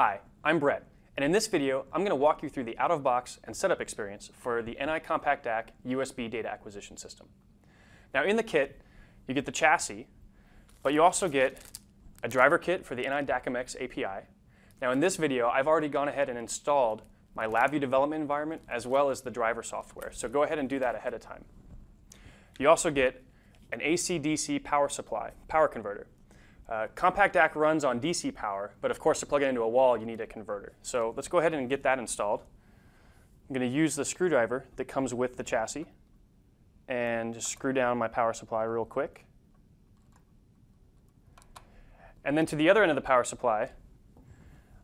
Hi, I'm Brett, and in this video, I'm going to walk you through the out-of-box and setup experience for the NI CompactDAQ USB data acquisition system. Now in the kit, you get the chassis, but you also get a driver kit for the NI DAQ API. Now in this video, I've already gone ahead and installed my LabVIEW development environment as well as the driver software, so go ahead and do that ahead of time. You also get an AC-DC power supply, power converter. Uh, CompactDAQ runs on DC power, but of course to plug it into a wall you need a converter. So let's go ahead and get that installed. I'm going to use the screwdriver that comes with the chassis and just screw down my power supply real quick. And then to the other end of the power supply,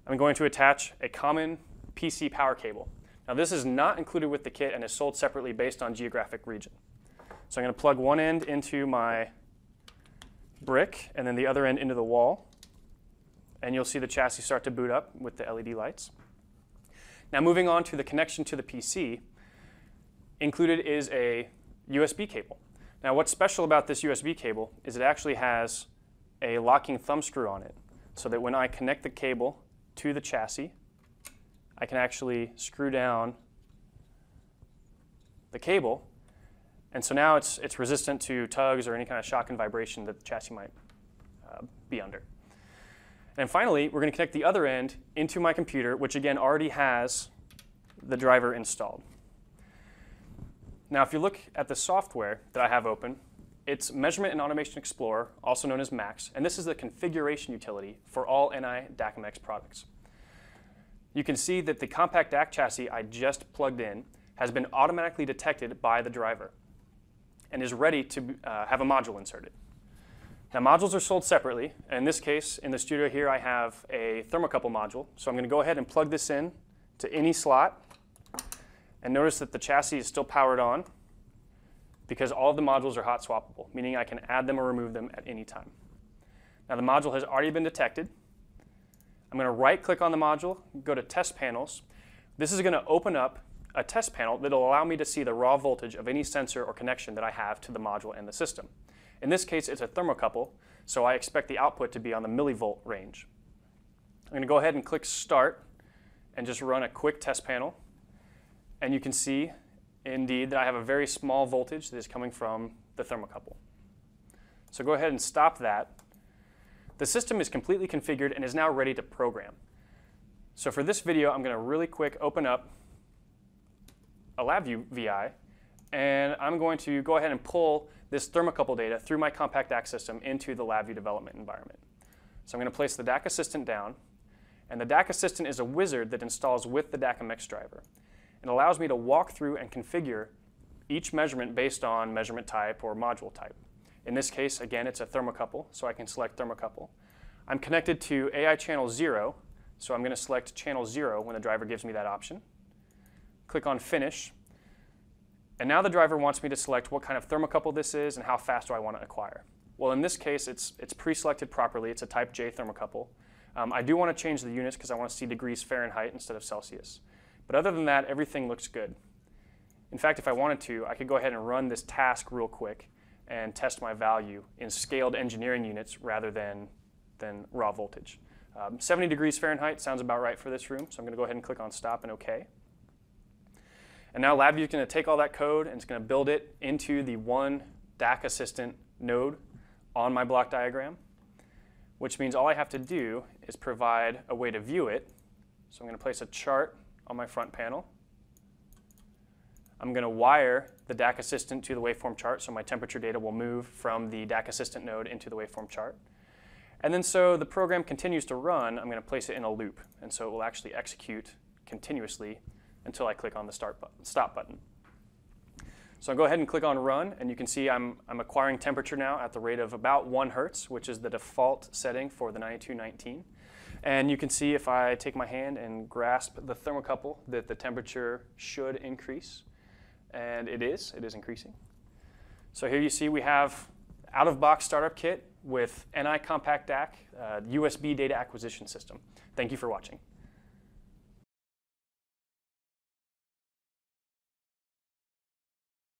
I'm going to attach a common PC power cable. Now this is not included with the kit and is sold separately based on geographic region. So I'm going to plug one end into my brick and then the other end into the wall. And you'll see the chassis start to boot up with the LED lights. Now moving on to the connection to the PC, included is a USB cable. Now what's special about this USB cable is it actually has a locking thumb screw on it so that when I connect the cable to the chassis, I can actually screw down the cable and so now it's, it's resistant to tugs or any kind of shock and vibration that the chassis might uh, be under. And finally, we're going to connect the other end into my computer, which again already has the driver installed. Now, if you look at the software that I have open, it's Measurement and Automation Explorer, also known as MAX, and this is the configuration utility for all NI DAQmx products. You can see that the CompactDAQ chassis I just plugged in has been automatically detected by the driver and is ready to uh, have a module inserted. Now modules are sold separately. And in this case, in the studio here, I have a thermocouple module. So I'm going to go ahead and plug this in to any slot. And notice that the chassis is still powered on because all of the modules are hot swappable, meaning I can add them or remove them at any time. Now the module has already been detected. I'm going to right click on the module, go to test panels. This is going to open up a test panel that will allow me to see the raw voltage of any sensor or connection that I have to the module and the system. In this case, it's a thermocouple, so I expect the output to be on the millivolt range. I'm going to go ahead and click Start and just run a quick test panel. And you can see, indeed, that I have a very small voltage that is coming from the thermocouple. So go ahead and stop that. The system is completely configured and is now ready to program. So for this video, I'm going to really quick open up a LabVIEW VI, and I'm going to go ahead and pull this thermocouple data through my CompactDAQ system into the LabVIEW development environment. So I'm going to place the DAQ Assistant down, and the DAQ Assistant is a wizard that installs with the DAQ driver. It allows me to walk through and configure each measurement based on measurement type or module type. In this case, again, it's a thermocouple, so I can select thermocouple. I'm connected to AI channel 0, so I'm going to select channel 0 when the driver gives me that option click on Finish. And now the driver wants me to select what kind of thermocouple this is and how fast do I want to acquire. Well, in this case, it's, it's pre-selected properly. It's a type J thermocouple. Um, I do want to change the units because I want to see degrees Fahrenheit instead of Celsius. But other than that, everything looks good. In fact, if I wanted to, I could go ahead and run this task real quick and test my value in scaled engineering units rather than, than raw voltage. Um, 70 degrees Fahrenheit sounds about right for this room, so I'm going to go ahead and click on Stop and OK. And now LabVIEW is going to take all that code and it's going to build it into the one DAQ Assistant node on my block diagram, which means all I have to do is provide a way to view it. So I'm going to place a chart on my front panel. I'm going to wire the DAQ Assistant to the waveform chart, so my temperature data will move from the DAQ Assistant node into the waveform chart. And then so the program continues to run, I'm going to place it in a loop. And so it will actually execute continuously until I click on the start button, stop button. So I'll go ahead and click on run, and you can see I'm, I'm acquiring temperature now at the rate of about one hertz, which is the default setting for the 9219. And you can see if I take my hand and grasp the thermocouple that the temperature should increase. And it is, it is increasing. So here you see we have out-of-box startup kit with NI CompactDAQ, uh, USB data acquisition system. Thank you for watching.